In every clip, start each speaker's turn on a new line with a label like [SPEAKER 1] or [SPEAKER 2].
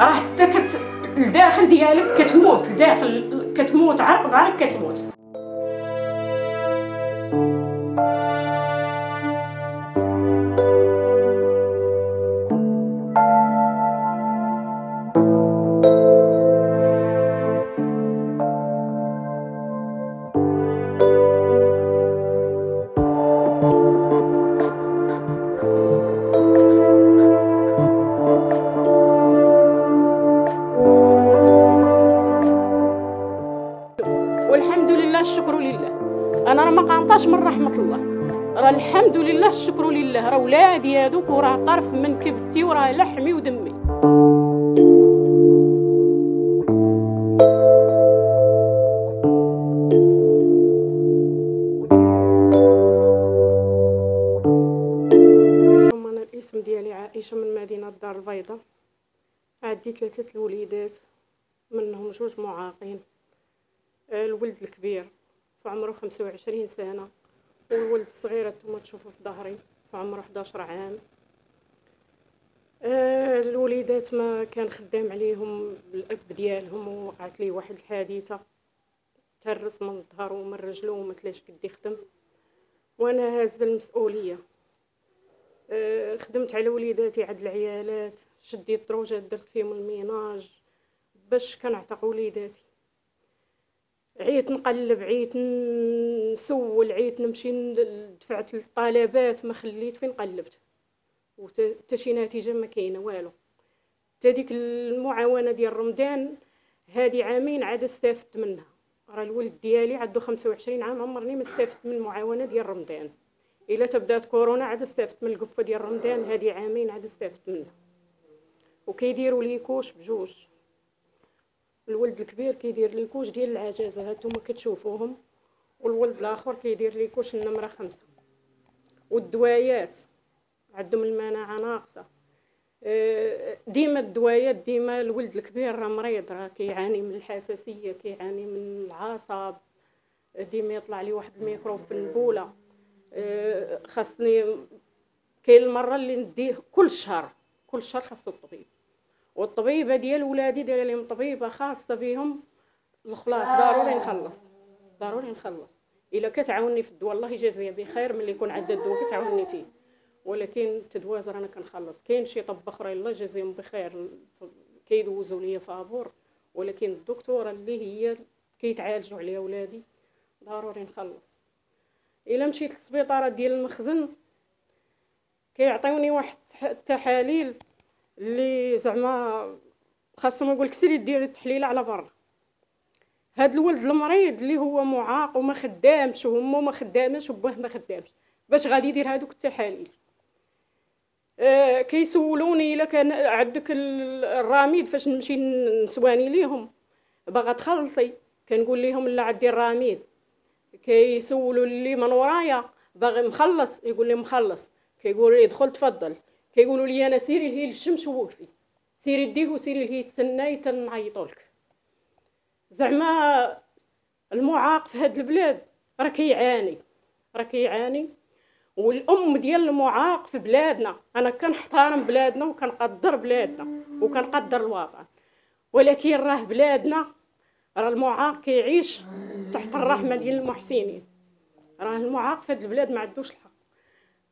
[SPEAKER 1] راه حتى كت الداخل ديالك كتموت الداخل كتموت عرق بعرق كتموت. 14 من رحمة الله. راه الحمد لله الشكر لله. راه ولادي هادوك وراه طرف من كبتي وراه لحمي ودمي. أنا الاسم ديالي عائشة من مدينة الدار البيضاء. عندي ثلاثة الوليدات منهم جوج معاقين. آه، الولد الكبير. في عمره خمسة وعشرين سنة والولد الصغير أنتم تشوفوا في ظهري في عمره 11 عام. آه، الوليدات ما كان خدام عليهم الأب ديالهم ووقعت ليه واحد الحادثة تهرس من ظهره ومن رجلو وما كلاش قد يخدم. وأنا هازه المسؤولية. آه، خدمت على وليداتي عند العيالات شديت دروجات درت فيهم الميناج باش كنعتق وليداتي. عيت نقلب عيت نسول عيت نمشي دفعت الطلبات ما خليت فين قلبت. وتا شي نتيجة ما كاينة والو. تا ديك المعاونة ديال رمضان هادي عامين عاد استفدت منها. راه الولد ديالي عنده 25 عام عمرني ما استفدت من المعاونة ديال رمضان. إلا تبدات كورونا عاد استفدت من القفة ديال رمضان هادي عامين عاد استفدت منها. وكيديروا les couches بجوج. الولد الكبير كيدير les couches ديال العجازة هانتوما كتشوفوهم. والولد الآخر كيدير les couches النمرة خمسة. والدوايات عندهم المناعة ناقصة. آه، ديما الدوايات ديما الولد الكبير راه مريض راه كيعاني من الحساسية كيعاني من العصب ديما يطلع لي واحد الميكروب في النبوله آه، خاصني كاين المرة اللي نديه كل شهر. كل شهر خاصو الطبيب. والطبيبه ديال ولادي دايره لهم طبيبة خاصة بهم الخلاص ضروري نخلص ضروري نخلص إلا كتعاوني في الدواء الله يجازيها بخير ملي يكون عندها الدواء كتعاوني فيه ولكن التدوازر أنا كنخلص كاين شي طب أخرى الله يجازيهم بخير. كيدوزوا ليا فابور. ولكن الدكتورة اللي هي كيتعالجوا عليها ولادي ضروري نخلص إلا مشيت للسبيطاره ديال المخزن كيعطيوني واحد التحاليل اللي زعما خاصهم يقول لك سيري ديري التحليله على برا. هاد الولد المريض اللي هو معاق وما خدامش وامه ما خدامش وباه ما خدامش باش غادي يدير هادوك التحاليل؟ آه كيسولوني إلا كان عندك ال- الراميد فاش نمشي نسواني ليهم. باغا تخلصي. كنقول لهم لا عندي الراميد. كيسولوا لي من ورايا. باغي مخلص. يقول لي مخلص. كيقولوا لي دخل تفضل. كيقولوا لي أنا سيري لهي للشمس ووقفي. سيري ديه وسيري لهي تسناي تنعيطولك. زعما المعاق في هاد البلاد راه كيعاني راه كيعاني. والأم ديال المعاق في بلادنا أنا كنحترم بلادنا وكنقدر بلادنا وكنقدر الوطن. ولكن راه بلادنا راه المعاق كيعيش تحت الرحمة ديال المحسنين. راه المعاق في هاد البلاد ما عندوش الحق.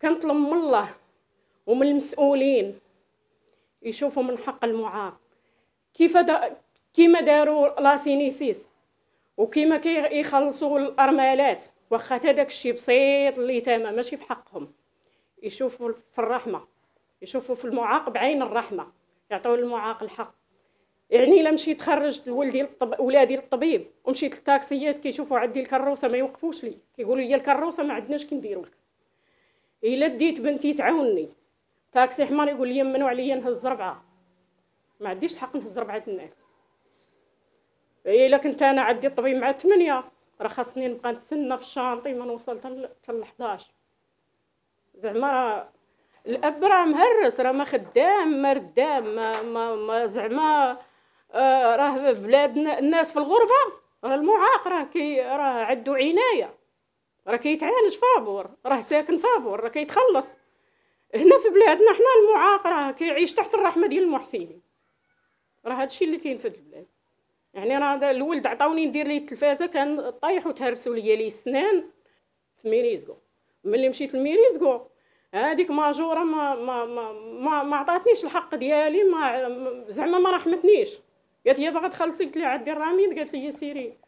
[SPEAKER 1] كنطلب من الله ومن المسؤولين يشوفوا من حق المعاق. كيف دا كيما داروا لاسينيسيس وكيما كيخلصوا الارمالات واخا تا الشيء بسيط اللي تما ماشي في حقهم. يشوفوا في الرحمة يشوفوا في المعاق بعين الرحمة يعطيو المعاق الحق. يعني إلا مشيت خرجت ولدي للطب... ولادي للطبيب ومشيت للتاكسيات كيشوفوا عندي الكروسة ما يوقفوش لي. كيقولوا لي الكروسة ما عندناش كي نديروا لك إلا ديت بنتي تعاوني تاكسي حمار يقول لي ممنوع عليا نهز ربعه ما عنديش الحق نهز ربعة الناس. الا كنت أنا عندي الطبيب مع 8 راه خاصني نبقى نتسنى في الشانطي ما نوصل حتى ل 11 زعما راه الأب راه مهرس راه ما خدام ما ردام ما, ما, ما زعما آه راه بلادنا الناس في الغربة راه المعاق راه كي راه عنده عناية. راه كيتعالج فابور راه ساكن فابور راه كيتخلص. هنا في بلادنا حنا المعاق راه كيعيش تحت الرحمة ديال المحسنين. راه هادشي اللي كاين في البلاد. يعني أنا الولد عطاوني ندير ليه التلفازة كان طايح وتهرسوا ليا ليه السنان في ميريزكو ملي مشيت لميريزكو هذيك ماجورة ما ما ما ما, ما عطاتنيش الحق ديالي ما زعما ما رحمتنيش. قالت لي باغا تخلصي؟ قلت لها عندي الراميد. قالت لي سيري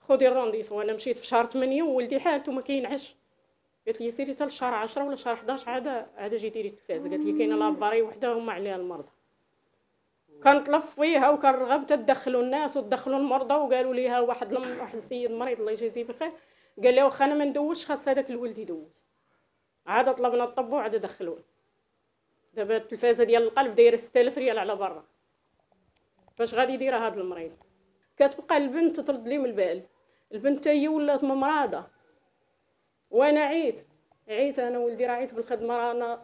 [SPEAKER 1] خذي الرونديفو وأنا مشيت في شهر 8 وولدي حالته ما كينعش قالت لي سيري حتى لشهر 10 ولا شهر 11 عاد عاد جي ديري التلفازه قالت لي كاينة لاباري وحده هما عليها المرضى. كنطلب فيها وكنرغب تدخلوا الناس وتدخلوا المرضى وقالوا ليها واحد لم واحد السيد مريض الله يجازيه بخير. قال لها واخا أنا ما ندوزش خاص هذاك الولد يدوز. عاد طلبنا الطب وعاد دخلوه دابا التلفازة ديال القلب دايرة 6000 ريال على برا. فاش غادي يديرها هذا المريض؟ كتبقى البنت تطرد لي من البال. البنت هي ولات ممراضه وأنا عيت. عيت أنا ولدي راه عيت بالخدمة. أنا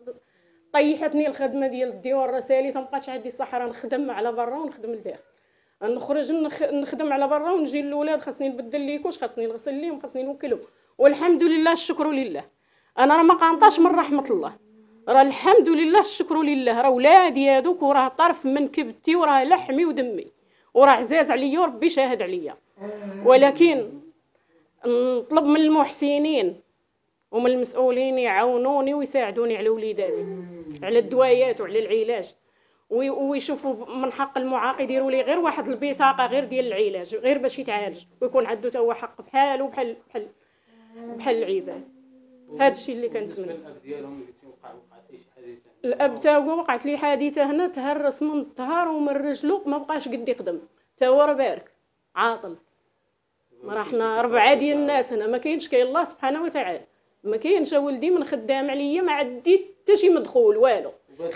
[SPEAKER 1] طيحتني الخدمة ديال الديوار رسالي تمبقاتش عندي الصحة راه نخدم على برا ونخدم لداخل. نخرج نخ... نخدم على برا ونجي للولاد. خاصني نبدل ليكوش خاصني نغسل ليهم خاصني نوكلهم. والحمد لله الشكر لله. أنا راه ما قانطاش من رحمة الله. راه الحمد لله الشكر لله. راه ولادي هادوك وراه طرف من كبتي وراه لحمي ودمي. وراه عزاز عليا وربي شاهد عليا. ولكن نطلب من المحسنين ومن المسؤولين يعاونوني ويساعدوني على وليداتي على الدوايات وعلى العلاج. ويشوفوا من حق المعاق يديروا لي غير واحد البطاقة غير ديال العلاج غير باش يتعالج ويكون عنده حتى هو حق بحاله بحال بحال بحال العباد. هذا الشيء اللي كنتمنى. الأب تاعو وقعت لي حادثة هنا تهرس من الظهر ومن رجلو ما بقاش قد يخدم. تا هو راه بارك عاطل. راه حنا ربعه ديال الناس هنا ما كاينش كاين الله سبحانه وتعالى. ما كاينش ولدي من خدام عليا ما عندي حتى شي مدخول والو.
[SPEAKER 2] ما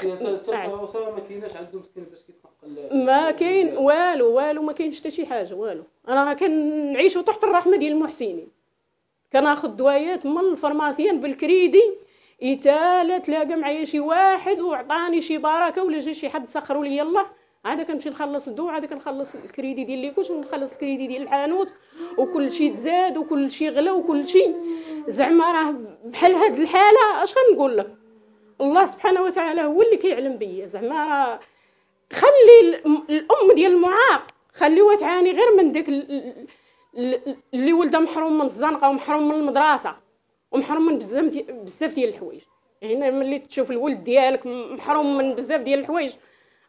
[SPEAKER 2] كايناش عندهم مسكين باش كيتنقل.
[SPEAKER 1] ما كاين والو والو ما كاينش حتى شي حاجة والو. أنا راه كنعيشوا تحت الرحمة ديال المحسنين. كناخذ دوايات من ال pharmacien بال crédit إيتالا تلاقى معايا شي واحد وعطاني شي بركة ولا جا شي حد سخروا لي الله. عاد كنمشي نخلص الدواء عاد كنخلص الكريدي ديال les couches ونخلص الكريدي ديال الحانوت وكل شيء تزاد وكل شيء غلا وكل شيء زعما راه بحال هاد الحالة اش غنقول لك؟ الله سبحانه وتعالى هو اللي كيعلم بيا. زعما راه خلي الأم ديال المعاق خليوها تعاني غير من داك اللي ولدها محروم من الزنقة ومحروم من المدرسة ومحروم من بزاف ديال الحوايج. يعني ملي تشوف الولد ديالك محروم من بزاف ديال الحوايج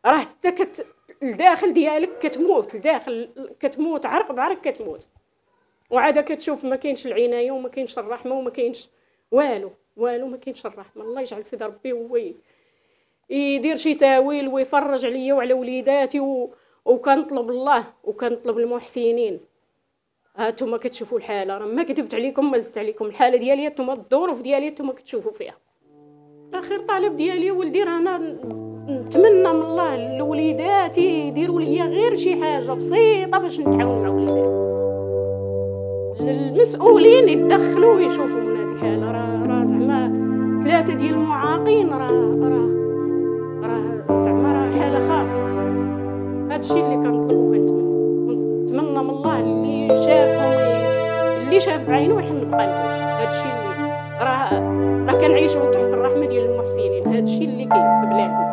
[SPEAKER 1] راه حتى كت الداخل ديالك كتموت الداخل كتموت عرق بعرق كتموت. وعاد كتشوف ما كاينش العناية وما كاينش الرحمة وما كاينش والو والو ما كاينش الرحمة. الله يجعل سيدي ربي هو يدير شي تاويل ويفرج عليا وعلى وليداتي و... وكنطلب الله وكنطلب المحسنين. هانتوما كتشوفوا الحالة. راه ما كتبت عليكم ما زدت عليكم. الحالة ديالي هانتوما الظروف ديالي هانتوما كتشوفوا فيها. اخر طالب ديالي ولدي راه أنا نتمنى من الله لوليداتي يديروا لي غير شي حاجة بسيطة باش نتعاون مع وليداتي. المسؤولين يتدخلوا ويشوفوا من هذه الحالة. راه راه زعما ثلاثة ديال المعاقين راه راه راه زعما راه حالة خاصة. هادشي اللي كنطلب وكنتمنى نتمنى من الله اللي شافهم اللي شاف بعينه يحن بقلبه هادشي اللي راه راه كنعيشوا تحت الرحمة ديال المحسنين. هادشي اللي كاين في بلادنا.